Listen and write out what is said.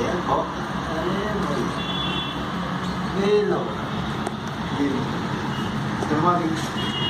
tiempo haremos de los demonios.